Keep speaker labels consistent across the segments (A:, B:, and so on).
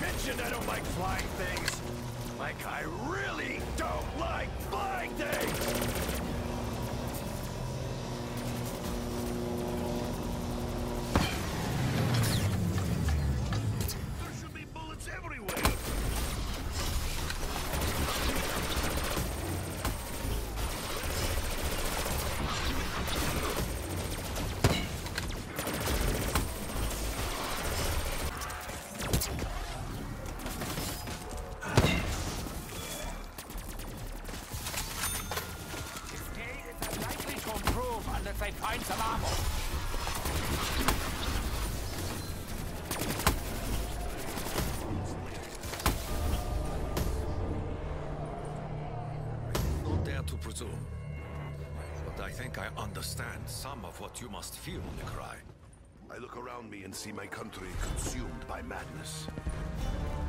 A: Mentioned I don't like flying things. Like I really don't
B: improve I find some ammo.
C: Don't dare to presume. But I think I understand some of what you must feel, Nikolai.
A: I look around me and see my country consumed by madness.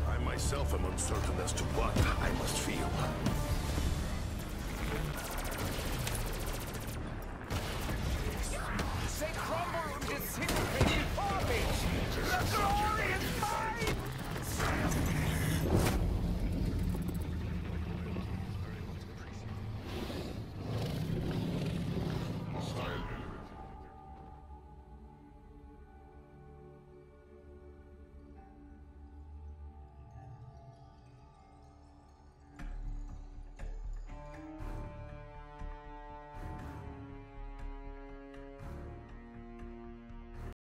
A: I myself am uncertain as to what I must feel.